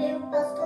eu posso